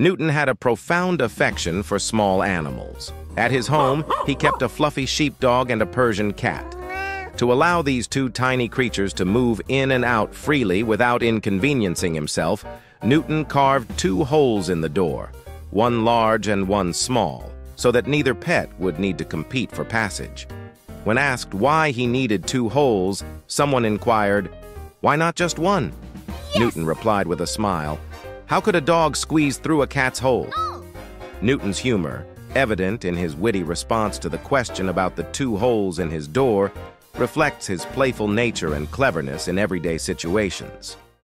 Newton had a profound affection for small animals. At his home, he kept a fluffy sheepdog and a Persian cat. To allow these two tiny creatures to move in and out freely without inconveniencing himself, Newton carved two holes in the door, one large and one small, so that neither pet would need to compete for passage. When asked why he needed two holes, someone inquired, Why not just one? Yes. Newton replied with a smile, How could a dog squeeze through a cat's hole? Newton's humor, evident in his witty response to the question about the two holes in his door, reflects his playful nature and cleverness in everyday situations.